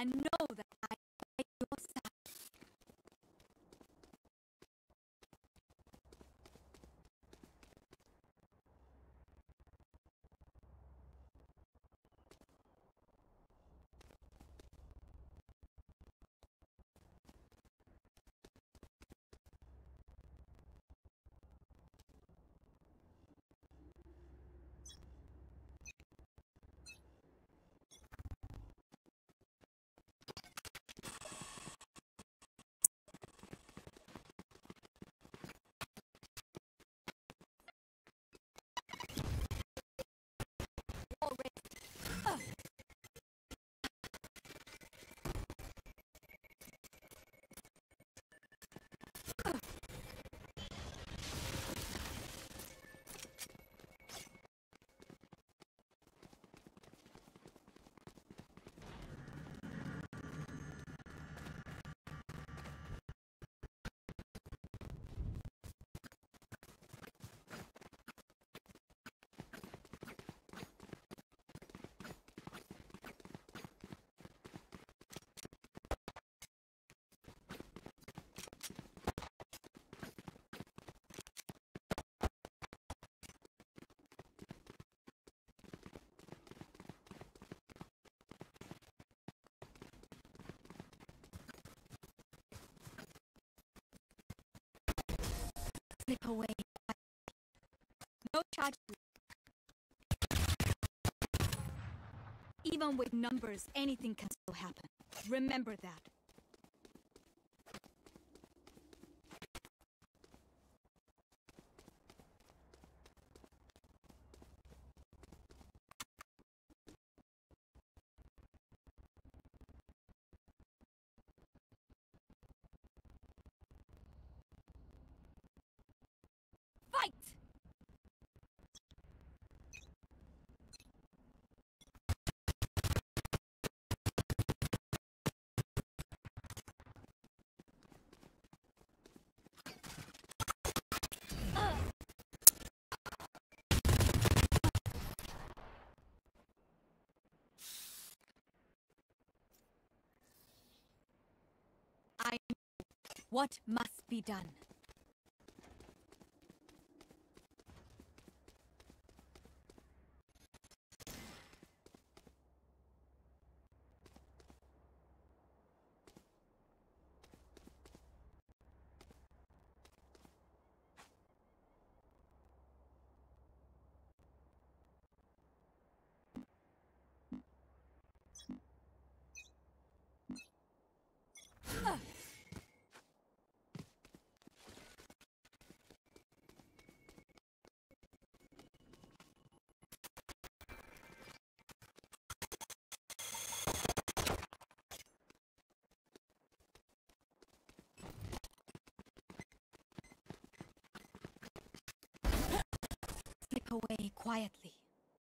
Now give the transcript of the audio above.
I know slip away. No tragedy. Even with numbers, anything can still happen. Remember that. What must be done. Quietly.